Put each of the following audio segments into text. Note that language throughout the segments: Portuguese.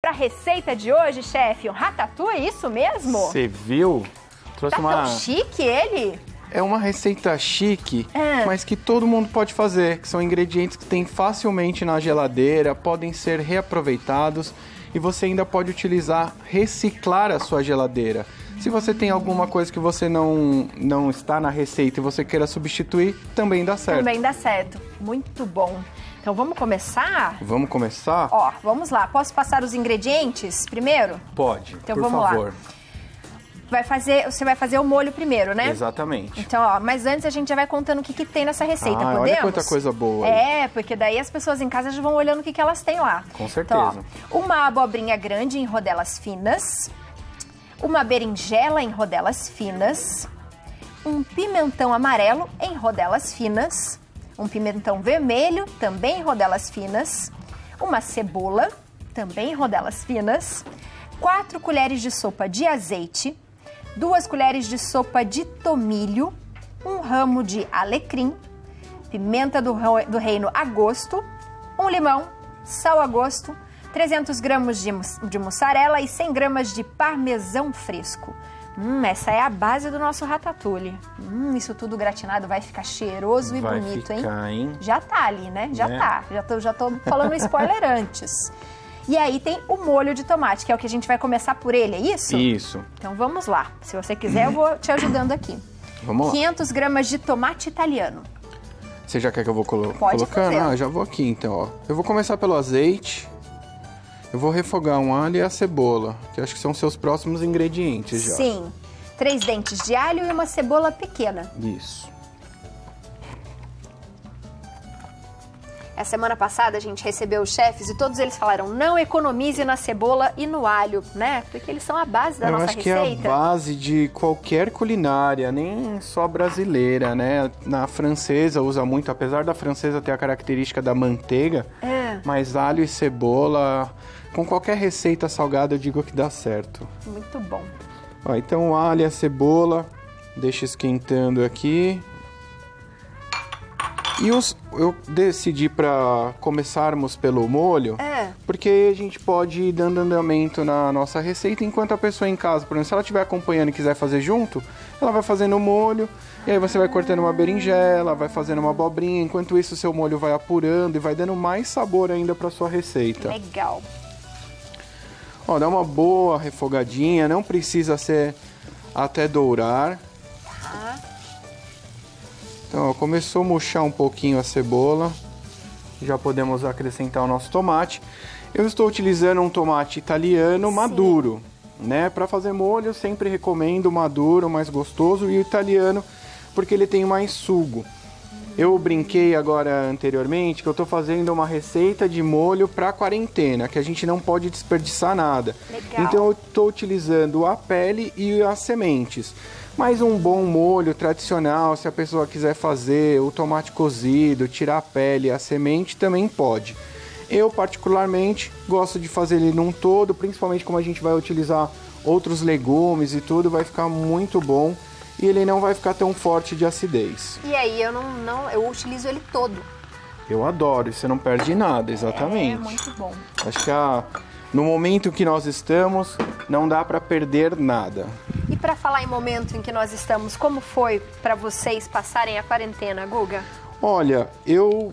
Para a receita de hoje, chefe, um ratatouille, é isso mesmo? Você viu? Trouxe tá uma... tão chique ele? É uma receita chique, é. mas que todo mundo pode fazer, que são ingredientes que tem facilmente na geladeira, podem ser reaproveitados e você ainda pode utilizar, reciclar a sua geladeira. Se você tem alguma coisa que você não, não está na receita e você queira substituir, também dá certo. Também dá certo. Muito bom. Então vamos começar? Vamos começar? Ó, vamos lá. Posso passar os ingredientes primeiro? Pode. Então por vamos favor. lá. Vai fazer, você vai fazer o molho primeiro, né? Exatamente. Então, ó, mas antes a gente já vai contando o que, que tem nessa receita, ah, podemos? Olha quanta coisa boa. É, porque daí as pessoas em casa já vão olhando o que, que elas têm lá. Com certeza. Então, ó, uma abobrinha grande em rodelas finas, uma berinjela em rodelas finas, um pimentão amarelo em rodelas finas, um pimentão vermelho também rodelas finas, uma cebola também rodelas finas, quatro colheres de sopa de azeite, duas colheres de sopa de tomilho, um ramo de alecrim, pimenta do, do reino a gosto, um limão, sal a gosto, 300 gramas de, de mussarela e 100 gramas de parmesão fresco. Hum, essa é a base do nosso ratatouille. Hum, isso tudo gratinado vai ficar cheiroso e vai bonito, ficar, hein? hein? Já tá ali, né? Já né? tá. Já tô, já tô falando spoiler antes. E aí tem o molho de tomate, que é o que a gente vai começar por ele, é isso? Isso. Então vamos lá. Se você quiser, eu vou te ajudando aqui. Vamos lá. 500 gramas de tomate italiano. Você já quer que eu vou colo Pode colocar? Fazer. Ah, já vou aqui então, ó. Eu vou começar pelo azeite. Eu vou refogar um alho e a cebola, que acho que são seus próximos ingredientes já. Sim. Três dentes de alho e uma cebola pequena. Isso. A semana passada a gente recebeu os chefes e todos eles falaram: não economize na cebola e no alho, né? Porque eles são a base da Eu nossa acho receita. que é a base de qualquer culinária, nem só brasileira, né? Na francesa usa muito, apesar da francesa ter a característica da manteiga, é. mas alho e cebola, com qualquer receita salgada eu digo que dá certo. Muito bom. Ó, então alho a cebola, deixa esquentando aqui. E os, eu decidi para começarmos pelo molho, é. porque a gente pode ir dando andamento na nossa receita enquanto a pessoa em casa, por exemplo, se ela estiver acompanhando e quiser fazer junto, ela vai fazendo o molho, e aí você vai cortando uma berinjela, vai fazendo uma abobrinha, enquanto isso o seu molho vai apurando e vai dando mais sabor ainda para sua receita. Legal. Ó, dá uma boa refogadinha, não precisa ser até dourar. Então, ó, começou a murchar um pouquinho a cebola. Já podemos acrescentar o nosso tomate. Eu estou utilizando um tomate italiano Sim. maduro, né? Para fazer molho, eu sempre recomendo maduro, mais gostoso, e o italiano porque ele tem mais sugo. Eu brinquei agora anteriormente que eu estou fazendo uma receita de molho para quarentena, que a gente não pode desperdiçar nada. Legal. Então eu estou utilizando a pele e as sementes. Mas um bom molho tradicional, se a pessoa quiser fazer o tomate cozido, tirar a pele e a semente, também pode. Eu particularmente gosto de fazer ele num todo, principalmente como a gente vai utilizar outros legumes e tudo, vai ficar muito bom e ele não vai ficar tão forte de acidez. E aí eu não, não eu utilizo ele todo. Eu adoro, você não perde nada, exatamente. É muito bom. Acho que a, no momento que nós estamos, não dá para perder nada. E para falar em momento em que nós estamos, como foi para vocês passarem a quarentena, Guga? Olha, eu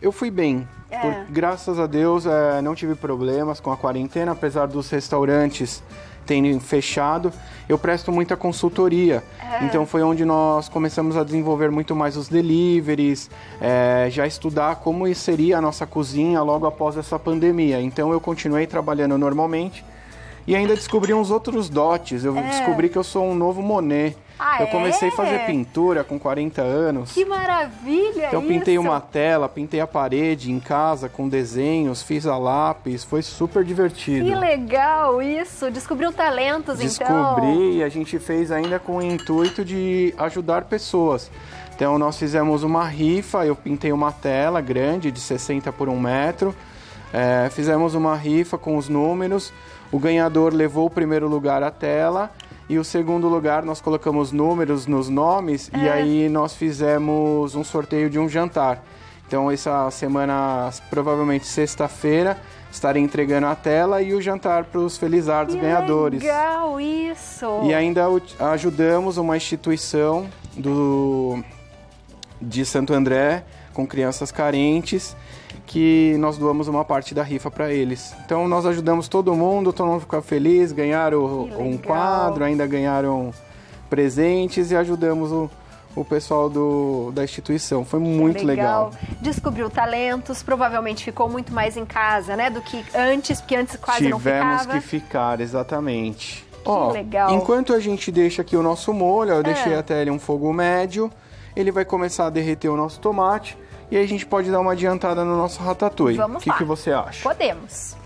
eu fui bem. É. Por, graças a Deus, é, não tive problemas com a quarentena, apesar dos restaurantes terem fechado. Eu presto muita consultoria. É. Então foi onde nós começamos a desenvolver muito mais os deliveries, é, já estudar como seria a nossa cozinha logo após essa pandemia. Então eu continuei trabalhando normalmente e ainda descobri uns outros dotes. Eu É. descobri que eu sou um novo Monet. Ah, eu comecei é? a fazer pintura com 40 anos. Que maravilha Então eu pintei isso. uma tela, pintei a parede em casa com desenhos, fiz a lápis, foi super divertido. Que legal isso! Descobriu talentos, então. Descobri e a gente fez ainda com o intuito de ajudar pessoas. Então nós fizemos uma rifa, eu pintei uma tela grande de 60 por 1 metro, é, fizemos uma rifa com os números, o ganhador levou o primeiro lugar a tela e o segundo lugar nós colocamos números nos nomes e aí nós fizemos um sorteio de um jantar. Então essa semana, provavelmente sexta-feira, estarem entregando a tela e o jantar para os felizardos Que ganhadores. legal isso! E ainda ajudamos uma instituição do de Santo André com crianças carentes que nós doamos uma parte da rifa para eles. Então nós ajudamos todo mundo, todo mundo ficou feliz, ganharam Que um legal. quadro, ainda ganharam presentes e ajudamos o, o pessoal do, da instituição. Foi muito legal. Descobriu talentos, provavelmente ficou muito mais em casa, né? Do que antes, porque antes quase não Tivemos ficava. que ficar, exatamente. Ó, legal. Enquanto a gente deixa aqui o nosso molho, eu deixei Ah. até ele um fogo médio, ele vai começar a derreter o nosso tomate e aí a gente pode dar uma adiantada no nosso ratatouille. Vamos O que, lá. que você acha? Podemos.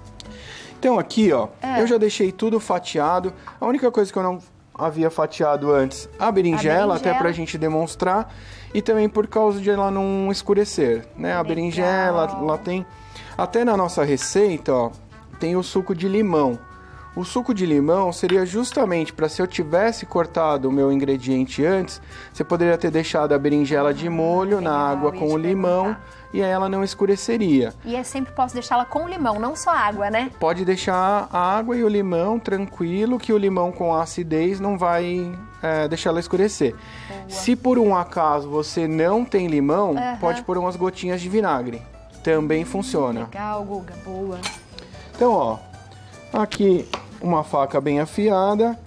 Então aqui, ó, É. eu já deixei tudo fatiado. A única coisa que eu não havia fatiado antes, a berinjela, A até berinjela. pra gente demonstrar, e também por causa de ela não escurecer, né? A Legal. berinjela, ela tem até na nossa receita, ó, tem o suco de limão. O suco de limão seria justamente para se eu tivesse cortado o meu ingrediente antes, você poderia ter deixado a berinjela de molho na água com o limão perguntar. e aí ela não escureceria. E eu sempre posso deixá-la com limão, não só água, né? Pode deixar a água e o limão tranquilo, que o limão com acidez não vai é, deixar ela escurecer. Se por um acaso você não tem limão, pode pôr umas gotinhas de vinagre. Também funciona. Legal, Guga, boa. Então, ó, aqui uma faca bem afiada,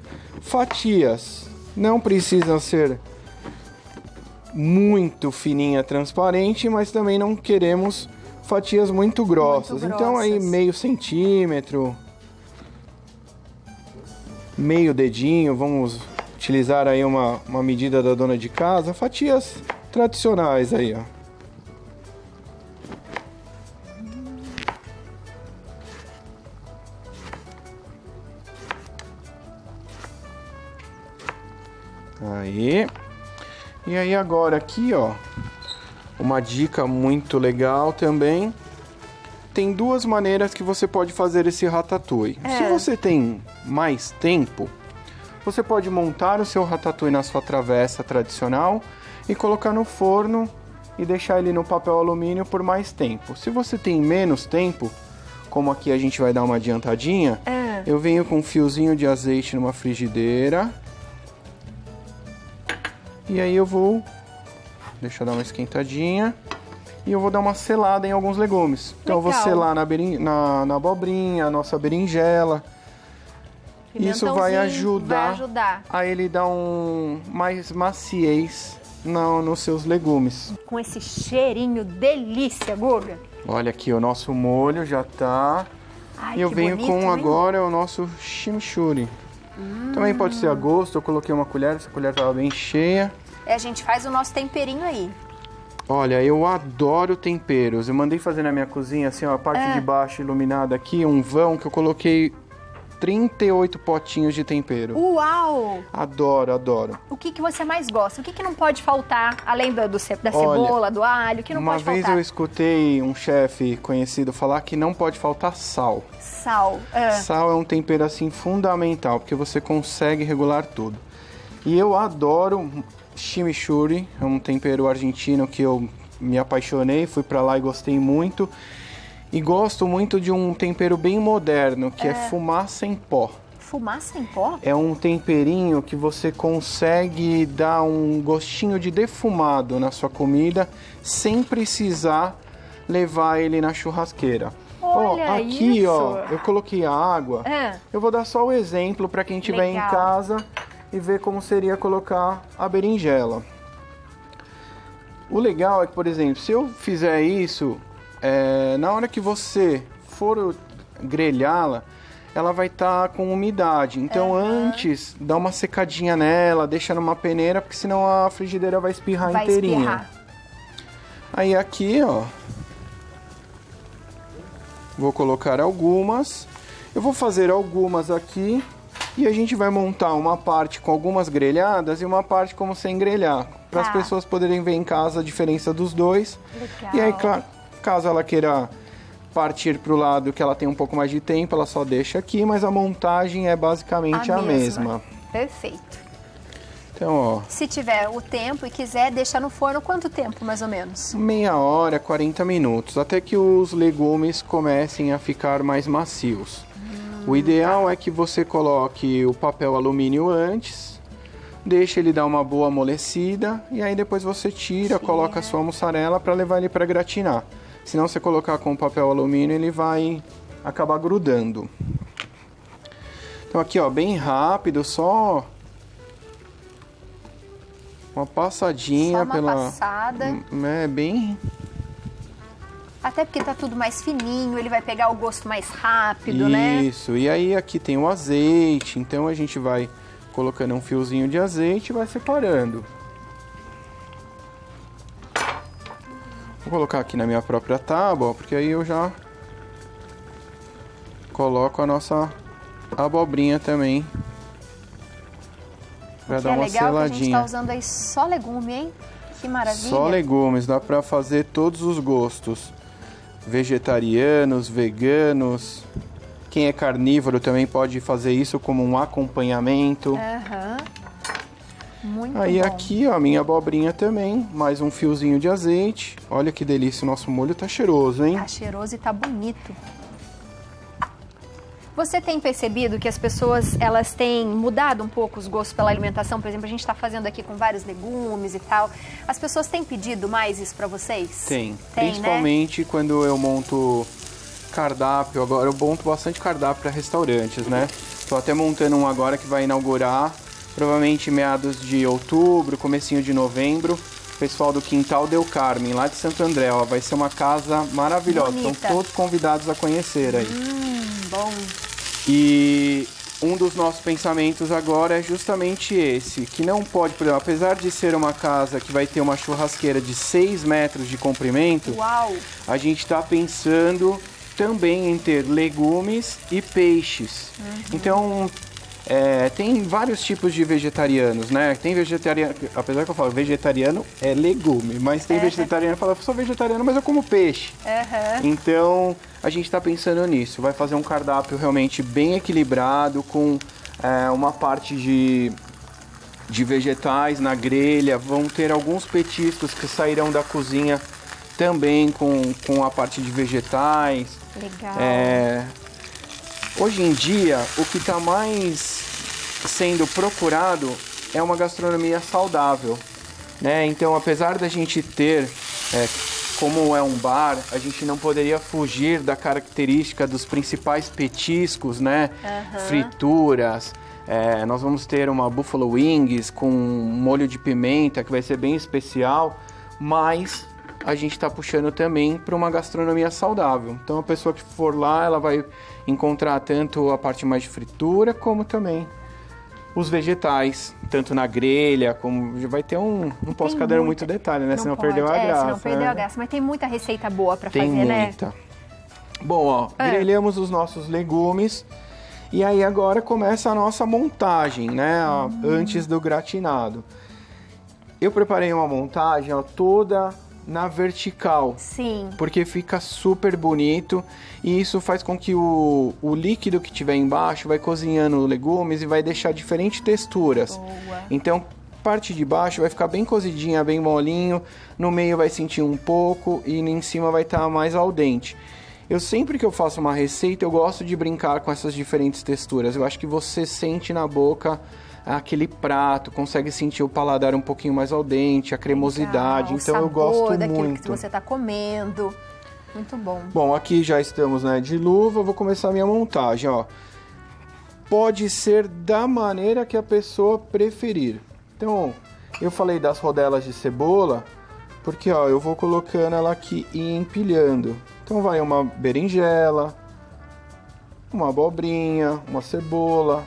fatias. Não precisam ser muito fininha, transparente, mas também não queremos fatias muito grossas. Então aí grossas. meio centímetro, meio dedinho, vamos utilizar aí uma, uma medida da dona de casa, fatias tradicionais aí, ó. Aí. E aí agora aqui, ó, uma dica muito legal também. Tem duas maneiras que você pode fazer esse ratatouille. Se É. você tem mais tempo, você pode montar o seu ratatouille na sua travessa tradicional e colocar no forno e deixar ele no papel alumínio por mais tempo. Se você tem menos tempo, como aqui a gente vai dar uma adiantadinha, É. eu venho com um fiozinho de azeite numa frigideira. E aí eu vou deixa eu dar uma esquentadinha e eu vou dar uma selada em alguns legumes. Então eu vou Legal. selar na, berin... na, na abobrinha, a nossa berinjela. Isso vai ajudar, Vai ajudar. a ele dar um mais maciez na, nos seus legumes. Com esse cheirinho delícia, Guga. Olha aqui, o nosso molho já tá. Ai, e eu venho bonito, com hein? agora o nosso chimichurri. Também pode ser a gosto, eu coloquei uma colher, essa colher tava bem cheia. É, a gente faz o nosso temperinho aí. Olha, eu adoro temperos. Eu mandei fazer na minha cozinha, assim, ó, a parte É. de baixo iluminada aqui, um vão que eu coloquei 38 potinhos de tempero. Uau! Adoro, adoro. O que, que você mais gosta? O que, que não pode faltar, além do, do da Olha, cebola, do alho? O que não Uma pode vez faltar? eu escutei um chefe conhecido falar que não pode faltar sal. Sal. Ah, Sal é um tempero assim fundamental, porque você consegue regular tudo. E eu adoro chimichurri, é um tempero argentino que eu me apaixonei, fui pra lá e gostei muito. E gosto muito de um tempero bem moderno, que é, fumaça em pó. fumaça em pó? É um temperinho que você consegue dar um gostinho de defumado na sua comida sem precisar levar ele na churrasqueira. Ó, Olha aqui, isso. ó, eu coloquei a água. Ah. Eu vou dar só o exemplo para quem estiver em casa e ver como seria colocar a berinjela. O legal é que, por exemplo, se eu fizer isso, é, na hora que você for grelhá-la, ela vai estar com umidade. Então, antes, dá uma secadinha nela, deixa numa peneira, porque senão a frigideira vai espirrar Vai inteirinha. espirrar. Aí aqui, ó, vou colocar algumas. Eu vou fazer algumas aqui e a gente vai montar uma parte com algumas grelhadas e uma parte como sem grelhar, para as Tá. pessoas poderem ver em casa a diferença dos dois. Legal. E aí, cla- caso ela queira partir para o lado que ela tem um pouco mais de tempo, ela só deixa aqui, mas a montagem é basicamente a, mesma. Perfeito. Então, ó, Se tiver o tempo e quiser deixar no forno, quanto tempo mais ou menos? meia hora, 40 minutos, até que os legumes comecem a ficar mais macios. O ideal é que você coloque o papel alumínio antes, deixe ele dar uma boa amolecida e aí depois você tira, coloca a sua mussarela para levar ele para gratinar. Se não você colocar com papel alumínio, ele vai acabar grudando. Então aqui, ó, bem rápido, só uma passadinha Só uma pela passada. É bem Até porque tá tudo mais fininho, ele vai pegar o gosto mais rápido, né? Isso. E aí aqui tem o azeite, então a gente vai colocando um fiozinho de azeite e vai separando. Vou colocar aqui na minha própria tábua, ó, porque aí eu já coloco a nossa abobrinha também. Pra dar é uma legal que a gente seladinha. tá usando aí só legume, hein? Que maravilha. Só legumes, dá pra fazer todos os gostos. Vegetarianos, veganos. Quem é carnívoro também pode fazer isso como um acompanhamento. Aham. Muito Aí bom. aqui, ó, minha abobrinha também, mais um fiozinho de azeite. Olha que delícia, o nosso molho tá cheiroso, hein? Tá cheiroso e tá bonito. Você tem percebido que as pessoas elas têm mudado um pouco os gostos pela alimentação? Por exemplo, a gente está fazendo aqui com vários legumes e tal. As pessoas têm pedido mais isso para vocês? Tem. Tem, né? Principalmente quando eu monto cardápio. Agora eu monto bastante cardápio para restaurantes, né? Tô até montando um agora que vai inaugurar, provavelmente meados de outubro, comecinho de novembro. Pessoal do Quintal Del Carmen, lá de Santo André, ó, vai ser uma casa maravilhosa. Bonita. Estão todos convidados a conhecer aí. Hum, bom. E um dos nossos pensamentos agora é justamente esse, que não pode, por exemplo, apesar de ser uma casa que vai ter uma churrasqueira de 6 metros de comprimento, Uau! a gente está pensando também em ter legumes e peixes. Então, é, tem vários tipos de vegetarianos, né? Tem vegetariano, apesar que eu falo vegetariano é legume, mas tem vegetariano que fala, sou vegetariano, mas eu como peixe. Aham. Então, a gente está pensando nisso. Vai fazer um cardápio realmente bem equilibrado, com é, uma parte de, de vegetais na grelha. Vão ter alguns petiscos que sairão da cozinha também com, com a parte de vegetais. Legal. É, hoje em dia, o que está mais sendo procurado é uma gastronomia saudável. Né? Então, apesar da gente ter, é, como é um bar, a gente não poderia fugir da característica dos principais petiscos, né? Frituras. É, nós vamos ter uma Buffalo Wings com molho de pimenta, que vai ser bem especial, mas a gente está puxando também para uma gastronomia saudável. Então a pessoa que for lá, ela vai encontrar tanto a parte mais de fritura, como também os vegetais, tanto na grelha, como vai ter um, não posso dando muito detalhe, né? Não senão pode. perdeu a é, graça. senão perdeu né? a graça. Mas tem muita receita boa para fazer, né? muita. Bom, ó, É. grelhamos os nossos legumes e aí agora começa a nossa montagem, né? ó, Hum. Antes do gratinado. Eu preparei uma montagem ó, toda na vertical, Sim. porque fica super bonito e isso faz com que o, o líquido que tiver embaixo vai cozinhando legumes e vai deixar diferentes texturas. Boa. Então, parte de baixo vai ficar bem cozidinha, bem molinho, no meio vai sentir um pouco e em cima vai estar mais al dente. Eu sempre que eu faço uma receita, eu gosto de brincar com essas diferentes texturas. Eu acho que você sente na boca aquele prato, consegue sentir o paladar um pouquinho mais al dente, a cremosidade. Legal, o então eu gosto daquilo muito. que você tá comendo. Muito bom. Bom, aqui já estamos né, de luva, vou começar a minha montagem, ó. Pode ser da maneira que a pessoa preferir. Então, eu falei das rodelas de cebola, porque ó, eu vou colocando ela aqui e empilhando. Então vai uma berinjela, uma abobrinha, uma cebola.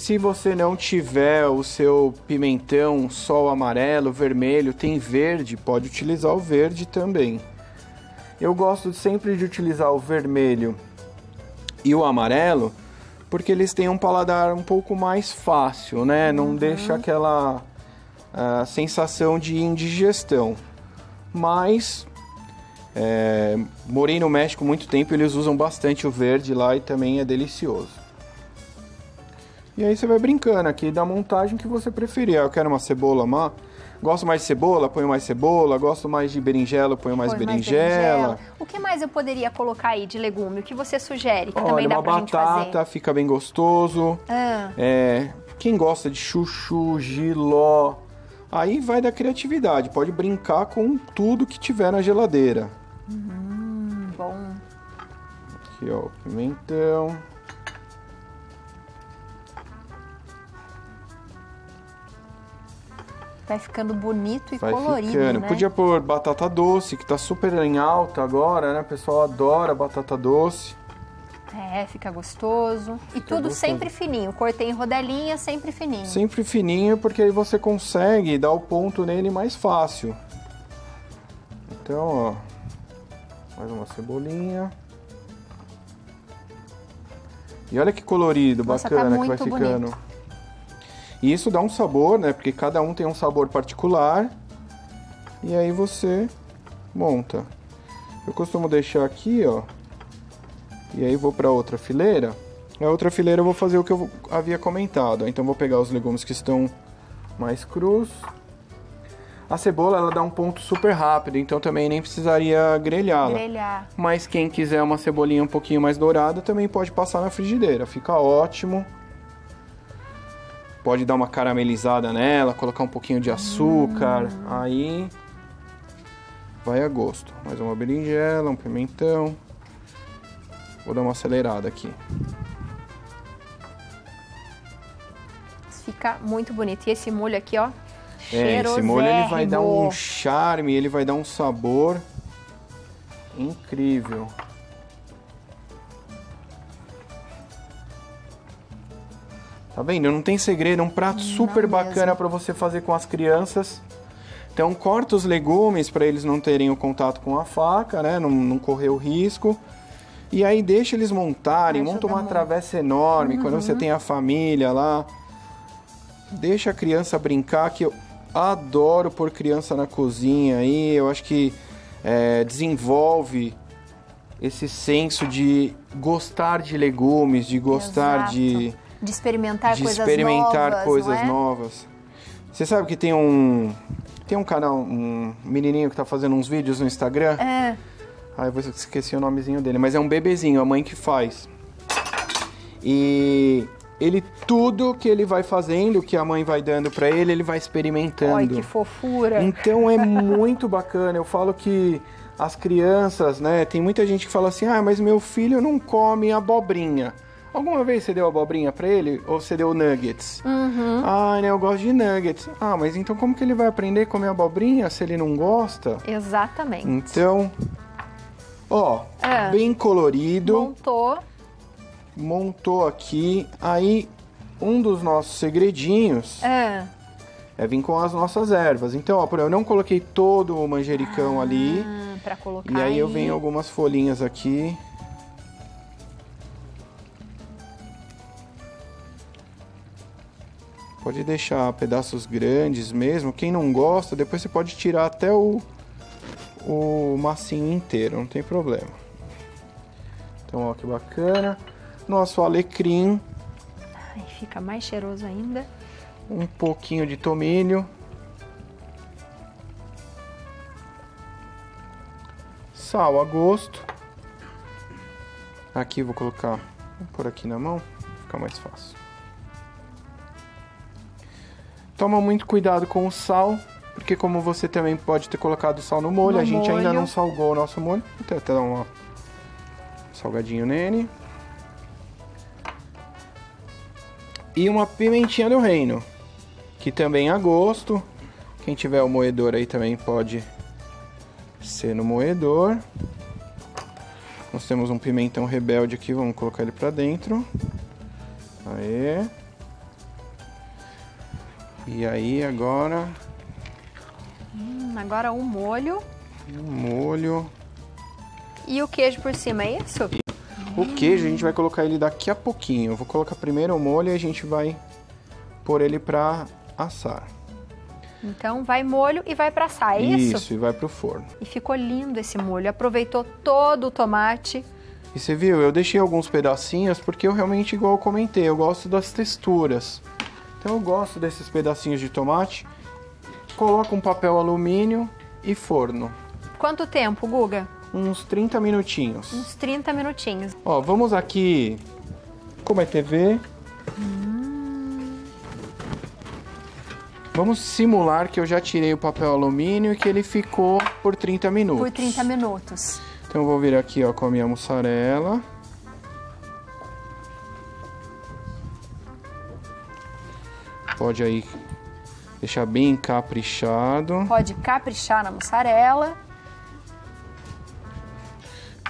Se você não tiver o seu pimentão sol amarelo, vermelho, tem verde, pode utilizar o verde também. Eu gosto sempre de utilizar o vermelho e o amarelo porque eles têm um paladar um pouco mais fácil, né? Não deixa aquela ah, sensação de indigestão. Mas é, morei no México muito tempo, eles usam bastante o verde lá e também é delicioso. E aí você vai brincando aqui da montagem que você preferir. Ah, Eu quero uma cebola má. Gosto mais de cebola, ponho mais cebola. Gosto mais de berinjela, ponho mais Põe berinjela. O que mais eu poderia colocar aí de legume? O que você sugere? Que Olha, também dá uma pra gente batata fazer. fica bem gostoso. Ah, É, quem gosta de chuchu, giló, aí vai da criatividade. Pode brincar com tudo que tiver na geladeira. hum, bom. Aqui, ó, o pimentão. Vai ficando bonito e Vai colorido, ficando. né? Podia pôr batata doce, que tá super em alta agora, né? O pessoal adora batata doce. É, fica gostoso. E tudo gostoso. sempre fininho. Cortei em rodelinha, sempre fininho. Sempre fininho, porque aí você consegue dar o ponto nele mais fácil. Então, ó. Mais uma cebolinha. E olha que colorido, Nossa, tá bacana que vai ficando. bonito. E isso dá um sabor, né? Porque cada um tem um sabor particular. E aí você monta. Eu costumo deixar aqui, ó. E aí vou para outra fileira. Na outra fileira eu vou fazer o que eu havia comentado. Então vou pegar os legumes que estão mais crus. A cebola ela dá um ponto super rápido, então também nem precisaria grelhá-la. Grelhar. Mas quem quiser uma cebolinha um pouquinho mais dourada também pode passar na frigideira, fica ótimo. Pode dar uma caramelizada nela, colocar um pouquinho de açúcar, aí vai a gosto. Mais uma berinjela, um pimentão. Vou dar uma acelerada aqui. Fica muito bonito. E esse molho aqui, ó. É, esse molho ele vai dar um charme, ele vai dar um sabor incrível. Tá vendo? Não tem segredo, é um prato super mesmo. bacana para você fazer com as crianças. Então corta os legumes para eles não terem o contato com a faca, né? Não, não correr o risco. E aí deixa eles montarem, monta uma travessa enorme quando você tem a família lá. Deixa a criança brincar, que eu adoro pôr criança na cozinha aí. Eu acho que é, desenvolve esse senso de gostar de legumes, de gostar Exato. de, De experimentar de coisas experimentar novas, coisas é? novas. Você sabe que tem um tem um canal, um menininho que tá fazendo uns vídeos no Instagram. É. Ah, eu esqueci o nomezinho dele, mas é um bebezinho, a mãe que faz. E ele tudo que ele vai fazendo, que a mãe vai dando pra ele, ele vai experimentando. Olha que fofura. Então é muito bacana. Eu falo que as crianças, né? Tem muita gente que fala assim: ah, mas meu filho não come abobrinha. Alguma vez você deu abobrinha pra ele? Ou você deu nuggets? Uhum. Ah, né? Eu gosto de nuggets. Ah, mas então como que ele vai aprender a comer abobrinha se ele não gosta? Exatamente. Então, ó, É. bem colorido. Montou. Montou aqui. Aí, um dos nossos segredinhos É. é vir com as nossas ervas. Então, ó, por exemplo, eu não coloquei todo o manjericão ali. Ah, pra colocar E aí eu venho algumas folhinhas aqui. Pode deixar pedaços grandes mesmo. Quem não gosta, depois você pode tirar até o, o massinho inteiro, não tem problema. Então, ó, que bacana. Nosso alecrim, Ai, fica mais cheiroso ainda. um pouquinho de tomilho. Sal a gosto. Aqui vou colocar, vou pôr aqui na mão, fica mais fácil. Toma muito cuidado com o sal, porque como você também pode ter colocado sal no molho, No a gente ainda molho. não salgou o nosso molho. Vou até dar um salgadinho nele. E uma pimentinha do reino, que também é a gosto. Quem tiver o moedor aí também pode ser no moedor. Nós temos um pimentão rebelde aqui, vamos colocar ele pra dentro. Aê. E aí agora Hum, agora o molho o molho. e o queijo por cima, é isso? O queijo a gente vai colocar ele daqui a pouquinho. Eu vou colocar primeiro o molho e a gente vai pôr ele pra assar. Então vai molho e vai pra assar, é isso? e vai pro forno. E ficou lindo esse molho. Aproveitou todo o tomate. E você viu, eu deixei alguns pedacinhos porque eu realmente, igual eu comentei, eu gosto das texturas. Então eu gosto desses pedacinhos de tomate. Coloco um papel alumínio e forno. Quanto tempo, Guga? Uns 30 minutinhos. Uns 30 minutinhos. Ó, vamos aqui. Como é TV? Vamos simular que eu já tirei o papel alumínio e que ele ficou por 30 minutos. Por 30 minutos. Então eu vou vir aqui ó, com a minha mussarela. Pode aí deixar bem caprichado. Pode caprichar na mussarela.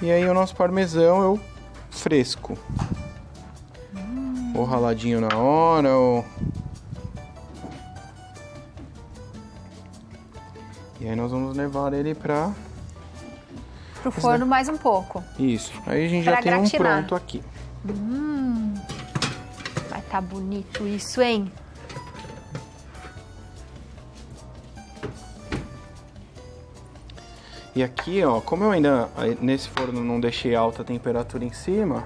E aí o nosso parmesão eu fresco. Ou raladinho na hora, ou... E aí nós vamos levar ele pra... Pro forno mais um pouco. Isso. Aí a gente Pra já tem um gratinar. pronto aqui. Vai tá bonito isso, hein? E aqui, ó, como eu ainda nesse forno não deixei alta temperatura em cima,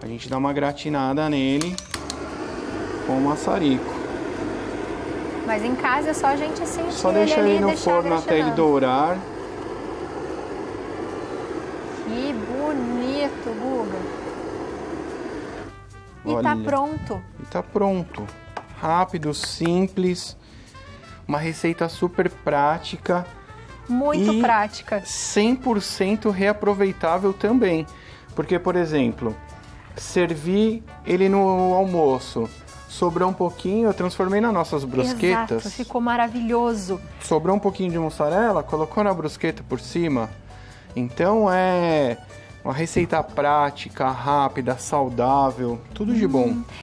a gente dá uma gratinada nele com o maçarico. Mas em casa é só a gente sentir Só deixa ali ele e no forno até ele dourar. Que bonito, Guga. E tá Olha. pronto. E tá pronto. Rápido, simples. Uma receita super prática. Muito E- prática. 100% reaproveitável também. Porque, por exemplo, servi ele no almoço. Sobrou um pouquinho, eu transformei nas nossas brusquetas. Exato, ficou maravilhoso. Sobrou um pouquinho de mussarela, colocou na brusqueta por cima. Então é uma receita prática, rápida, saudável, tudo de bom.